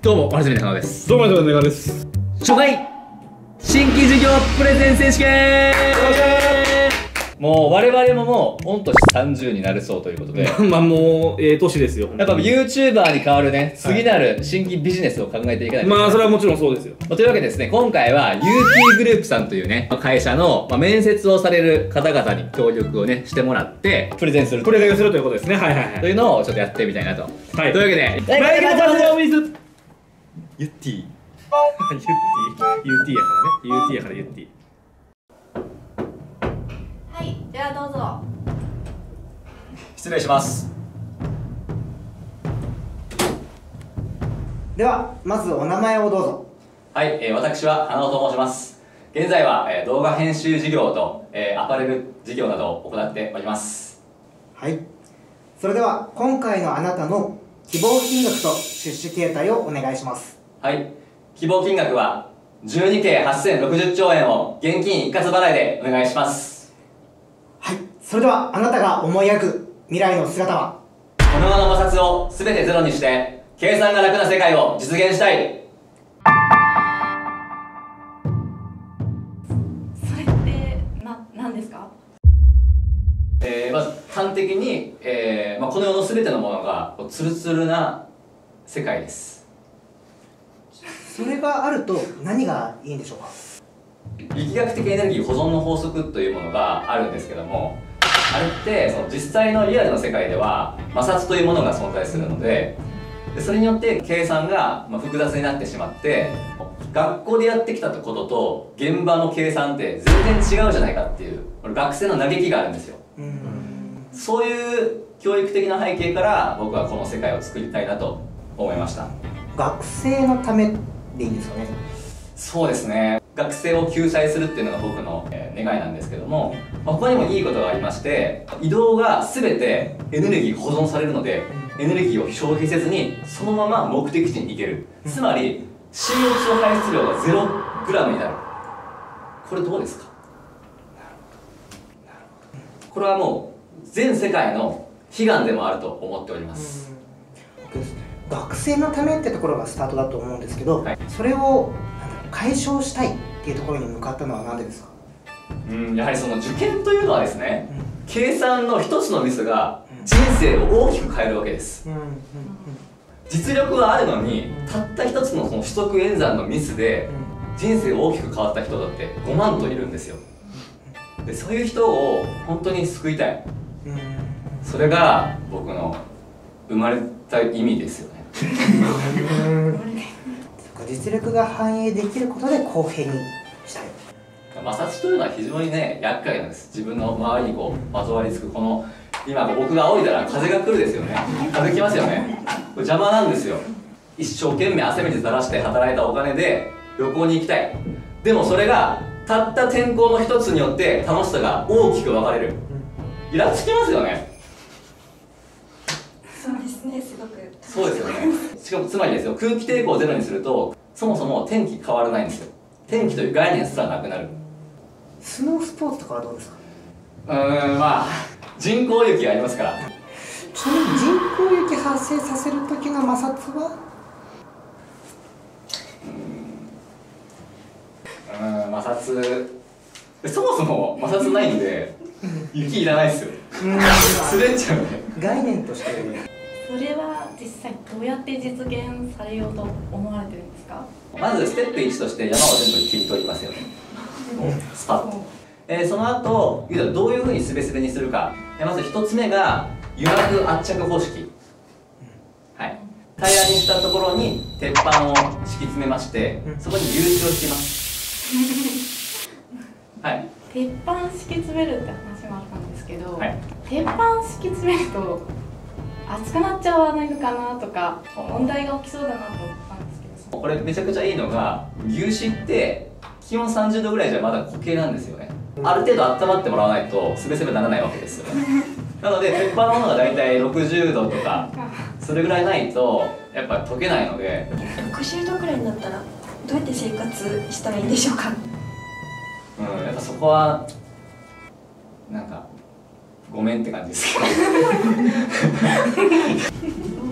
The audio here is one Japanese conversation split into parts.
どうも、丸住中野です。どうも、ジョネガです。初回新規事業プレゼン選手権もう我々ももう御年30になるそうということで、や っまあもう、ええ年ですよ。ぱ YouTuber に代わるね、次なる新規ビジネスを考えていかないといけない。まあ、それはもちろんそうですよ。まあというわけでですね、今回は UT グループさんというね、まあ会社の、まあ、面接をされる方々に協力をね、してもらって、プレゼンするプレゼンするということですね。はいはいはい。というのをちょっとやってみたいなと。はいというわけで、ライブバズオフィスユッティ。ユッティ。UT やからね。UT やからユッティ。はい、ではどうぞ。失礼します。ではまずお名前をどうぞはい、えー私は花尾と申します。現在は、えー動画編集事業と、えーアパレル事業などを行っております。はいそれでは今回のあなたの希望金額と出資形態をお願いしますはい、希望金額は12計8060兆円を現金一括払いでお願いします。はいそれではあなたが思い描く未来の姿は？この世の摩擦を全てゼロにして、計算が楽な世界を実現したい。それって、な、なんですか？えーまず端的に、えーまあ、この世の全てのものがこうツルツルな世界です。それがあると何がいいんでしょうか？力学的エネルギー保存の法則というものがあるんですけどもあれってその実際のリアルの世界では摩擦というものが存在するのででそれによって計算がまあ複雑になってしまって学校でやってきたことと現場の計算って全然違うじゃないかっていう学生の嘆きがあるんですよ。うーん。そういう教育的な背景から僕はこの世界を作りたいなと思いました。学生のためでいいんですかね？そうですね。学生を救済するっていうのが僕の、えー願いなんですけども、まあ、他にもいいことがありまして移動が全てエネルギー保存されるのでエネルギーを消費せずにそのまま目的地に行ける。つまり CO2 排出量が0グラムになる。これどうですか？これはもう全世界の悲願でもあると思っております学生のためってところがスタートだと思うんですけど、はい。それを解消したいっていうところに向かったのは何でですか？うんやはりその受験というのはですねうん。計算の一つのミスがうん。人生を大きく変えるわけです。うんうん実力はあるのにたった一つのその取得演算のミスで人生大きく変わった人だって5万といるんですよ。でそういう人を本当に救いたい。うんうん。それが僕の生まれた意味ですよね実力が反映できることで公平にしたい摩擦というのは非常にね厄介なんです。自分の周りにこうまとわりつくこの今僕が仰いだら風が来るですよね。風来ますよね。これ邪魔なんですよ。一生懸命汗水垂らして働いたお金で旅行に行きたい。でもそれがたった天候の一つによって楽しさが大きく分かれる。イラつきますよね。そうですね、すごく。そうですよね。しかもつまりですよ空気抵抗をゼロにするとそもそも天気変わらないんですよ。天気という概念すらなくなる。スノースポーツとかはどうですか？うーんまあ人工雪がありますから。ちなみに人工雪発生させる時の摩擦は？うーん摩擦。そもそも摩擦ないんで雪いらないですよ。滑っちゃうね。概念としてそれは実際どうやって実現されようと思われてるんですか？まずステップ1として山を全部切り取りますよね。スパッ。と、えーその後言うたらどういうふうにスベスベにするか。えーまず1つ目が油膜圧着方式。はい。平らにしたところに鉄板を敷き詰めましてうん。そこに油脂を敷きます。はい。鉄板敷き詰めるって話もあったんですけど、はい。鉄板敷き詰めると熱くなっちゃわないのかなとか問題が起きそうだなと思ったんですけど。これめちゃくちゃいいのが牛脂って気温30度ぐらいじゃまだ固形なんですよね。ある程度温まってもらわないとすべすべならないわけですよね。なので鉄板のものが大体60度とかそれぐらいないとやっぱ溶けないので。60度くらいになったらどうやって生活したらいいんでしょうか？うんやっぱそこはなんかごめんって感じですけ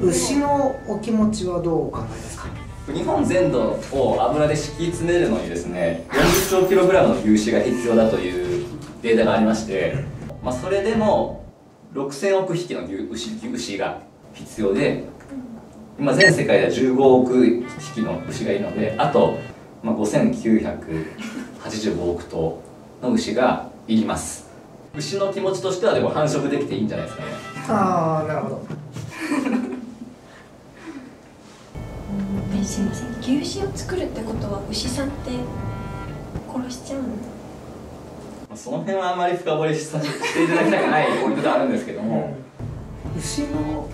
ど。牛のお気持ちはどうお考えですか？日本全土を油で敷き詰めるのにですね40兆キログラムの牛脂が必要だというデータがありまして、まあ、それでも6000億匹の牛牛牛が必要で今全世界では15億匹の牛がいるのであと、まあ、5985億頭の牛がいります牛の気持ちとしてはでも繁殖できていいんじゃないですかね。ああなるほど。えすいません。牛脂を作るってことは牛さんって殺しちゃうのまあその辺はあまり深掘りさせていただきたくないポイントではあるんですけども、牛の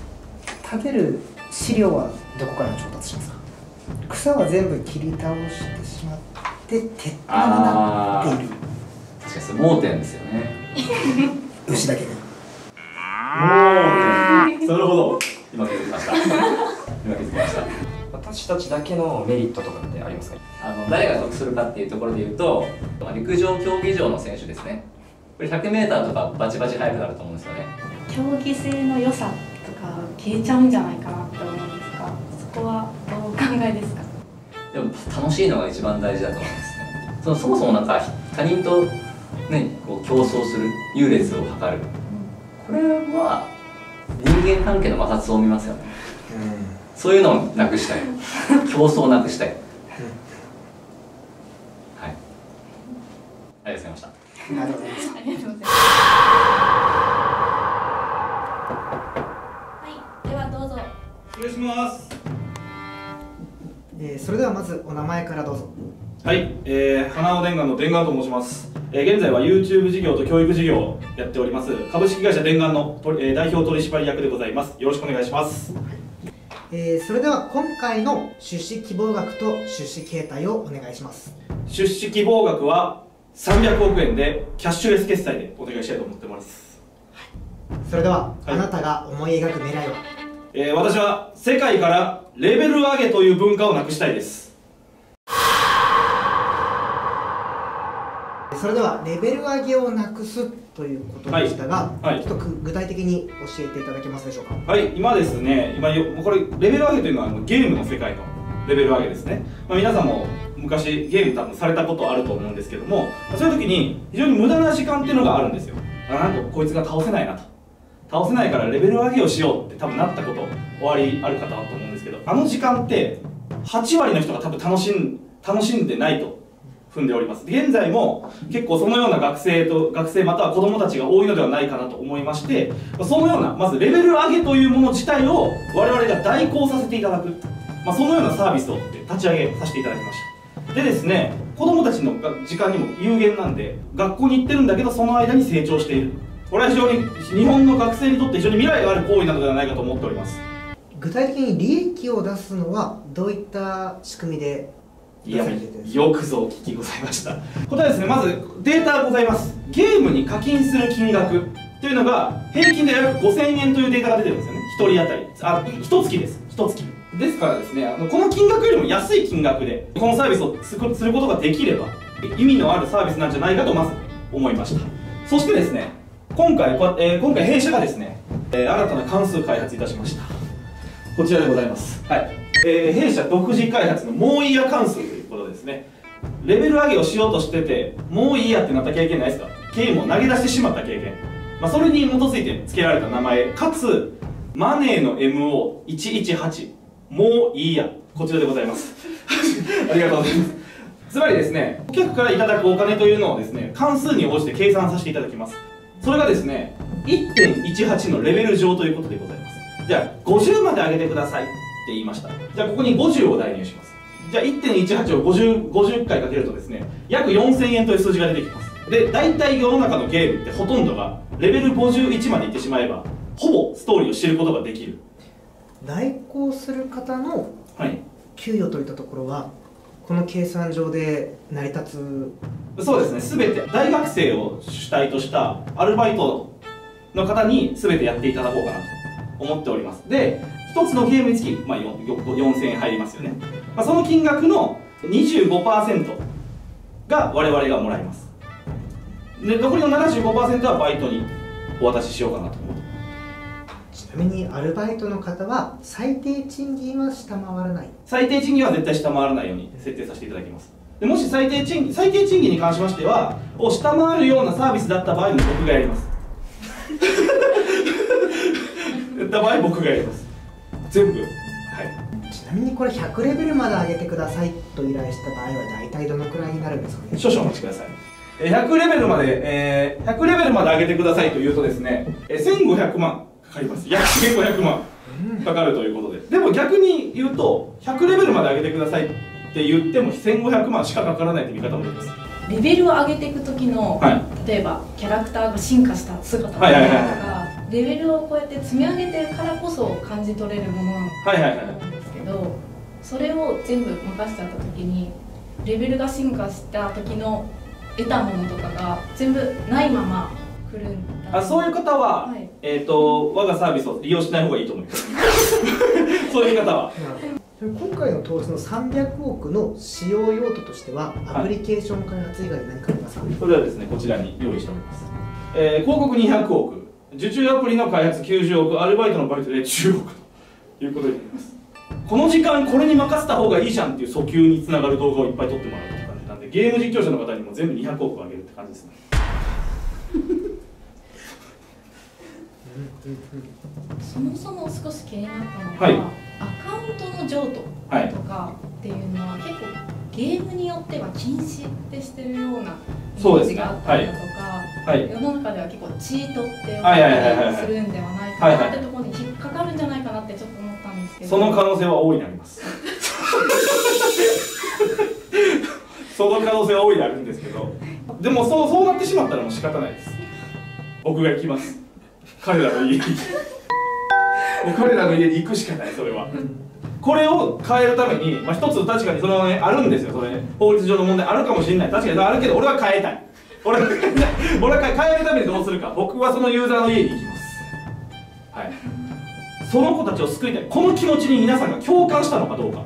食べる飼料はどこから調達しますか？草は全部切り倒してしまって鉄板になっている。確かにそれ盲点ですよね 牛だけで盲点なるほど。今気づきました。今気づきました。私たちだけのメリットとかってありますか？あの誰が得するかっていうところで言うとまあ陸上競技場の選手ですね。これ 100m とかバチバチ速くなると思うんですよね。競技性の良さとか消えちゃうんじゃないかなって思うんですがそこはどうお考えですか？でも楽しいのが一番大事だと思うんですね。そのそもそもなんか他人とねこう競争する優劣を図る。これは人間関係の摩擦を見ますよね。そういうのをなくしたい。競争をなくしたい。はい。ありがとうございました。ありがとうございます。ありがとうございますはい。ではどうぞ。失礼しますえーそれではまずお名前からどうぞ。はい、えー、花尾伝願の伝願と申します、えー現在は YouTube 事業と教育事業をやっております。株式会社伝願のと、えー代表取締役でございます。よろしくお願いします。えーそれでは今回の出資希望額と出資形態をお願いします。出資希望額は300億円でキャッシュレス決済でお願いしたいと思ってます、それでは、はい。あなたが思い描く未来はえー私は世界からレベル上げという文化をなくしたいですそれではレベル上げをなくすということでしたが、はいはいちょっと具体的に教えていただけますでしょうか？はい、今ですね、今よこれ、レベル上げというのはあのゲームの世界のレベル上げですね。まあ、皆さんも昔ゲーム多分されたことあると思うんですけども、まあそういう時に非常に無駄な時間っていうのがあるんですよ。あなんとこいつが倒せないなと。倒せないからレベル上げをしようって多分なったことおありある方だと思うんですけど、あの時間って8割の人が多分楽しん楽しんでないと踏んでおります。現在も結構そのような学生と学生または子どもたちが多いのではないかなと思いましてそのようなまずレベル上げというもの自体を我々が代行させていただく、まあ、そのようなサービスを立ち上げさせていただきました。でですね子どもたちの時間にも有限なんで学校に行ってるんだけどその間に成長している。これは非常に日本の学生にとって非常に未来がある行為なのではないかと思っております。具体的に利益を出すのはどういった仕組みでいやよくぞお聞きございました。答えはですね。まずデータがございます。ゲームに課金する金額。というのが平均で約5000円というデータが出てるんですよね。1人当たり。あ一月です。一月。ですからですねあのこの金額よりも安い金額でこのサービスをすることができれば意味のあるサービスなんじゃないかとまず思いました。そしてですね今回えー今回弊社がですね、えー新たな関数開発いたしました。こちらでございます。はい。えー弊社独自開発のもういいや関数ですね。レベル上げをしようとしてて、もういいやってなった経験ないですか？ゲームを投げ出してしまった経験。まあ、それに基づいて付けられた名前、かつ、マネーの MO118、もういいや。こちらでございます。ありがとうございます。つまりですね、顧客からいただくお金というのをですね、関数に応じて計算させていただきます。それがですね、1.18のレベル上ということでございます。じゃあ、50まで上げてくださいって言いました。じゃあ、ここに50を代入します。じゃあ、1.18を 50, 50回かけるとですね、約4000円という数字が出てきます。で、大体世の中のゲームってほとんどが、レベル51までいってしまえば、ほぼストーリーを知ることができる。代行する方のはい。給与といったところはこの計算上で成り立つそうですね、すべて大学生を主体としたアルバイトの方にすべてやっていただこうかなと思っております。で、一つのゲームにつき、まあ、よよ4000円入りますよね。まあ、その金額の25%が我々がもらいます。で、残りの75%はバイトにお渡ししようかなと思ってちなみにアルバイトの方は最低賃金は下回らない。最低賃金は絶対下回らないように設定させていただきます。でもし最低賃金最低賃金に関しましてはを下回るようなサービスだった場合も僕がやります。やった場合僕がやります全部。はい。ちなみにこれ100レベルまで上げてくださいと依頼した場合は大体どのくらいになるんですかね？少々お待ちください。えー100レベルまで、えー100レベルまで上げてくださいというとですね、えー1500万かかります。約1500万かかるということで。でも逆に言うと100レベルまで上げてくださいって言っても1500万しかかからないという見方もできます。レベルを上げていく時の、はい。例えばキャラクターが進化した姿とかはいはいはいレベルをこうやって積み上げてるからこそ感じ取れるものなのはいはいはい。なんですけどそれを全部任しちゃった時にレベルが進化した時の得たものとかが全部ないまま来るんだ。あそういう方は、はい。えっ、と我がサービスを利用しない方がいいと思います。そういう方は。今回の投資の300億の使用用途としてはアプリケーション開発以外に何かありますか、それではですねこちらに用意しております、えー広告200億受注アプリの開発90億アルバイトのバイトで10億ということになります。この時間これに任せた方がいいじゃんっていう訴求につながる動画をいっぱい撮ってもらうって感じなんでゲーム実況者の方にも全部200億あげるって感じですね。そもそも少し気になったのが、はいアカウントの譲渡はいとかっていうのは結構ゲームによっては禁止ってしてるようなイメージがあったりだとか、はい。世の中では結構チートって呼ばれたりするんではないかなってところに引っかかるんじゃないかなってちょっと思ったんですけどその可能性は大いにあります。その可能性は大いにあるんですけどでもそうそうなってしまったらもう仕方ないです。僕が行きます。彼らの家に彼らの家に行くしかないそれは。これを変えるために、まあ、一つ確かにそのねあるんですよそれ。法律上の問題あるかもしれない。確かにあるけど俺は変えたい。俺は 変えたい俺は変えるためにどうするか。僕はそのユーザーの家に行きます。はい。その子たちを救いたい。この気持ちに皆さんが共感したのかどうか。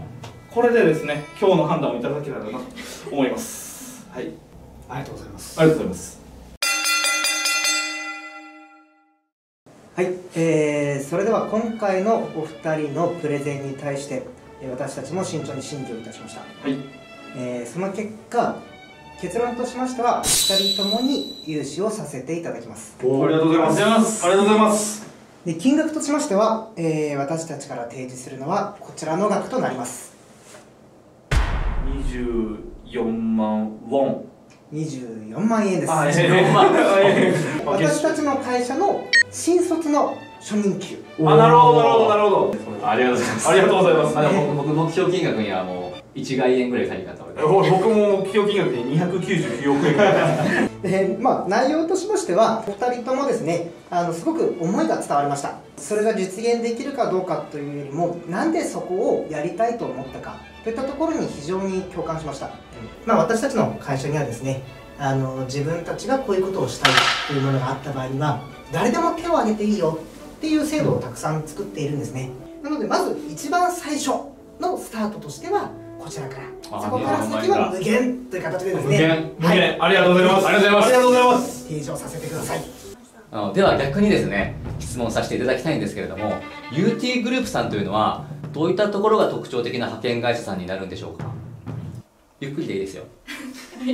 これでですね今日の判断をいただけたらなと思います。はい。ありがとうございます。ありがとうございますはい、えーそれでは今回のお二人のプレゼンに対してえー私たちも慎重に審議をいたしました、はい。えーその結果結論としましては2人ともに融資をさせていただきます。ありがとうございます。ありがとうございます。で金額としましては、えー私たちから提示するのはこちらの額となります。24万ウォン。24万円です。あ24万 私たちの会社の新卒の初任給。あなるほどなるほどなるほど。ありがとうございます。ありがとうございます。あでも僕僕目標金額にはもう1外円ぐらい足りなかったのでお僕も目標金額で299億円ぐらい。でまあ、内容としましてはお二人ともですねあのすごく思いが伝わりました。それが実現できるかどうかというよりもなんでそこをやりたいと思ったかといったところに非常に共感しました、まあ、私たちの会社にはですねあの自分たちがこういうことをしたいというものがあった場合には誰でも手を挙げていいよっていう制度をたくさん作っているんですね。なのでまず一番最初のスタートとしてはこちらから。あそこから先は無限という形でですね。無限。無はい。限。ありがとうございます。ありがとうござい。ますありがとうございます。提唱させてください。あのでは逆にですね質問させていただきたいんですけれども UT グループさんというのはどういったところが特徴的な派遣会社さんになるんでしょうか？ゆっくりでいいですよ。質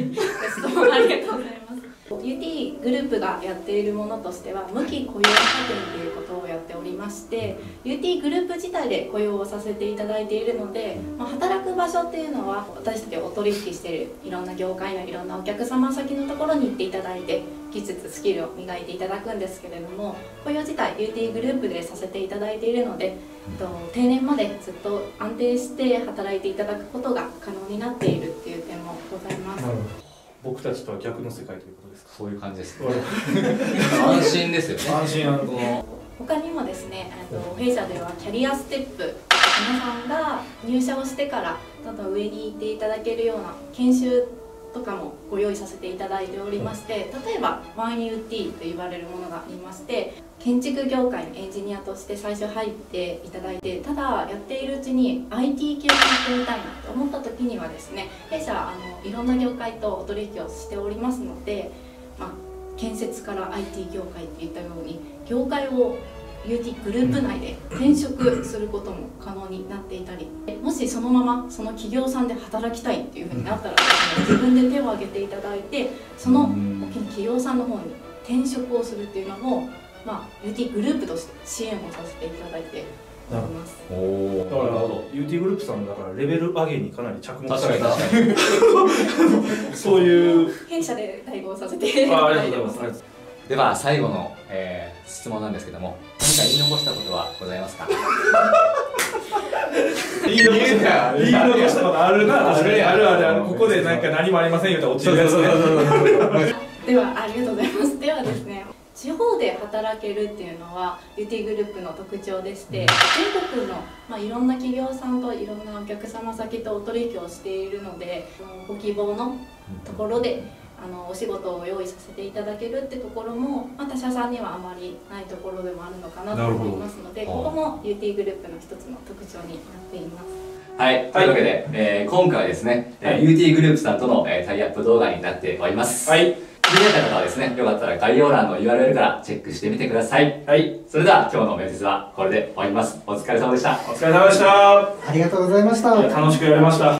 問ありがとうございます UT グループがやっているものとしては無期雇用派遣ということをやっておりまして UT グループ自体で雇用をさせていただいているので、まあ、働く場所っていうのは私たちお取引しているいろんな業界のいろんなお客様先のところに行っていただいて技術スキルを磨いていただくんですけれども雇用自体 UT グループでさせていただいているのでえっと定年までずっと安定して働いていただくことが可能になっているっていう点もございます。僕たちとは逆の世界ということですか？そういう感じです 安心ですよね。安心安この他にもですね、えっと弊社ではキャリアステップ。皆さんが入社をしてからどんどん上に行っていただけるような研修とかもご用意させていただいておりまして例えば 1UT と言われるものがありまして建築業界のエンジニアとして最初入っていただいてただやっているうちに IT 系をやってみたいな時にはですね弊社あのいろんな業界とお取引をしておりますので、まあ、建設から IT 業界っていったように業界を UT グループ内で転職することも可能になっていたりもしそのままその企業さんで働きたいっていうふうになったらね自分で手を挙げていただいてその企業さんの方に転職をするっていうのも、まあ、UT グループとして支援をさせていただいております。おおだから UT グループさんだからレベル上げにかなり着目確された。かに確かに。そういう。弊社で対応させて。いたあありがだいてまとうございます。すでは最後の、えー質問なんですけども何か言い残したことはございますか？言い残した言い残したことあるな。あるある。あるここでなんか何もありませんよって落ちるやつね。ではありがとうございます地方で働けるっていうのは UT グループの特徴でして全国の、まあ、いろんな企業さんといろんなお客様先とお取引をしているのであのご希望のところであのお仕事を用意させていただけるってところも、まあ、他社さんにはあまりないところでもあるのかなと思いますのでここも UT グループの一つの特徴になっています。はい、というわけで、えー今回はですね、えーはい UT グループさんとの、えータイアップ動画になっております。はい気になった方はですね、よかったら概要欄の URL からチェックしてみてください。はいそれでは今日の面接はこれで終わります。お疲れ様でした。お疲れ様でしたありがとうございました楽しくやれました